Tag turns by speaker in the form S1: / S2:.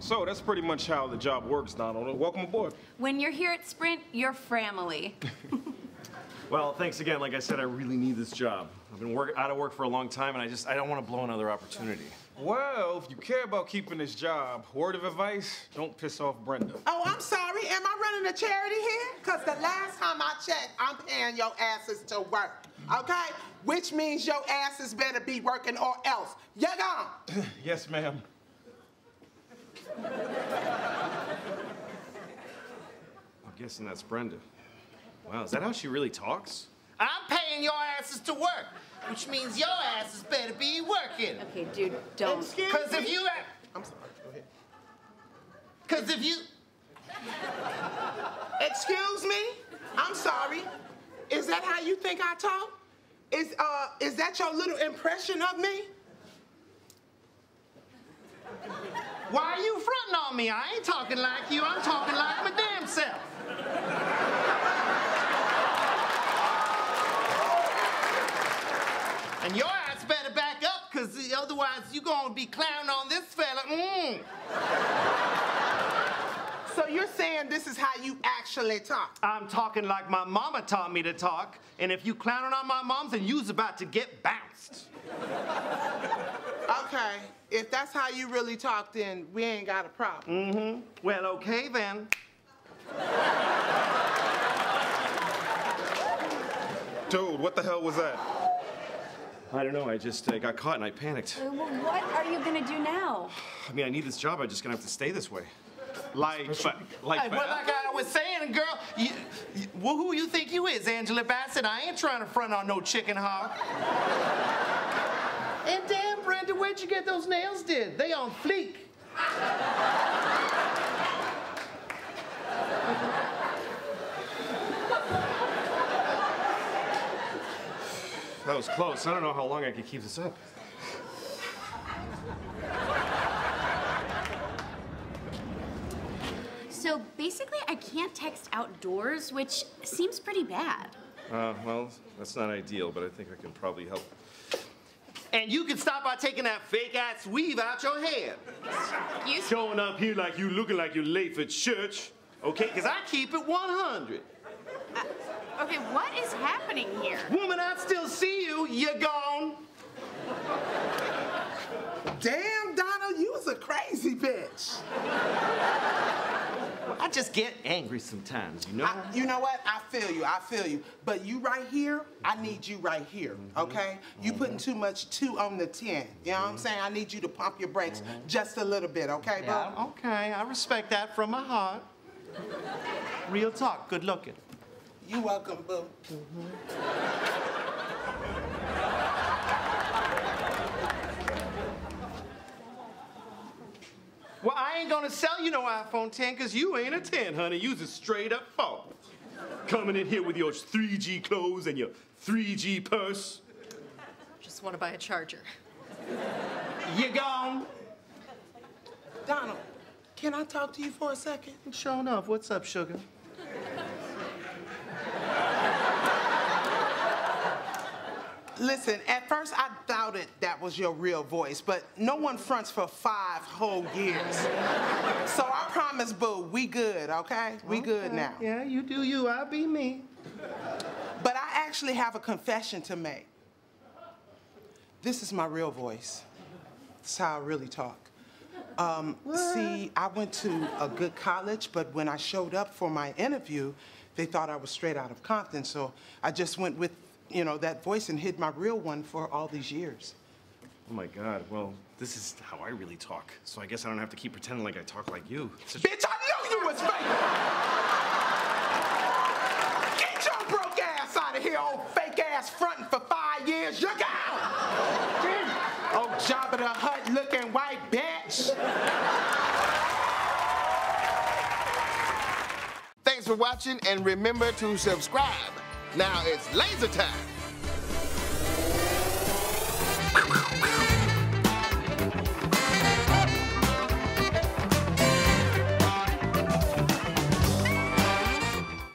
S1: So that's pretty much how the job works, Donald. Welcome aboard.
S2: When you're here at Sprint, you're family.
S3: Well, thanks again. Like I said, I really need this job. I've been work, out of work for a long time, and I just I don't want to blow another opportunity.
S1: Well, if you care about keeping this job, word of advice, don't piss off Brenda.
S4: Oh, I'm sorry. Am I running a charity here? Because the last time I checked, I'm paying your asses to work. Okay? Which means your asses better be working or else. You're gone.
S1: yes, ma'am.
S3: I'm guessing that's Brenda. Wow, is that how she really talks?
S5: I'm paying your asses to work, which means your asses better be working.
S2: Okay, dude, don't.
S4: Excuse
S5: Because
S4: me.
S5: if you,
S4: I'm sorry. Go ahead.
S5: because if you,
S4: Excuse me? I'm sorry. Is that how you think I talk? Is uh is that your little impression of me?
S5: Why are you fronting on me? I ain't talking like you. I'm talking like my damn self. And your ass better back up, because otherwise you gonna be clowning on this fella. Mm.
S4: So you're saying this is how you actually talk?
S5: I'm talking like my mama taught me to talk, and if you clowning on my moms, then you's about to get bounced.
S4: Okay. If that's how you really talk, then we ain't got a problem.
S5: Well, okay then.
S1: Dude, what the hell was that?
S3: I don't know. I just uh, got caught and I panicked.
S2: Well, what are you gonna do now?
S3: I mean, I need this job. I'm just gonna have to stay this way.
S1: Like, like,
S5: Hey, well, like I was saying, girl, you, you, well, who you think you is, Angela Bassett? I ain't trying to front on no chicken hawk. And damn, Brenda, where'd you get those nails did? They on fleek.
S3: That was close. I don't know how long I could keep this up.
S2: So basically, I can't text outdoors, which seems pretty bad.
S3: Uh, well, that's not ideal, but I think I can probably help.
S5: And you can stop by taking that fake ass weave out your head.
S2: You
S3: Showing up here like you looking like you're late for church.
S5: Okay, because I keep it 100.
S2: Uh, okay? What is happening here?
S5: Woman, I still see you. You're gone.
S4: Damn, Donald, you was a crazy bitch.
S5: I just get angry sometimes, you know?
S4: I, you know what? I feel you. I feel you. But you right here, I need you right here, mm-hmm. okay? You putting mm-hmm. too much two on the 10. You know what I'm mm-hmm. saying? I need you to pump your brakes just a little bit, okay,
S5: Yeah,
S4: bro?
S5: okay, I respect that from my heart. Real talk, good looking.
S4: You welcome, boo.
S5: Well, I ain't gonna sell you no iPhone 10 because you ain't a 10, honey. You's a straight up fault.
S3: Coming in here with your 3G clothes and your 3G purse.
S6: Just want to buy a charger.
S5: You gone?
S4: Donald, can I talk to you for a second?
S5: Sure enough, what's up, sugar?
S4: Listen, at first I doubted that was your real voice, but no one fronts for five whole years. so I promise, boo, we good, okay? We good now.
S5: Yeah, you do you, I'll be me.
S4: But I actually have a confession to make. This is my real voice. This is how I really talk. Um, see, I went to a good college, but when I showed up for my interview, they thought I was straight out of Compton, so I just went with, you know, that voice and hid my real one for all these years.
S3: Oh my God. Well, this is how I really talk. So I guess I don't have to keep pretending like I talk like you. Such-
S4: Bitch, I knew you was fake! Get your broke ass out of here, old fake ass fronting for five years. You're out! Oh, Jabba the Hutt looking white bitch.
S7: Thanks for watching and remember to subscribe. Now it's laser time.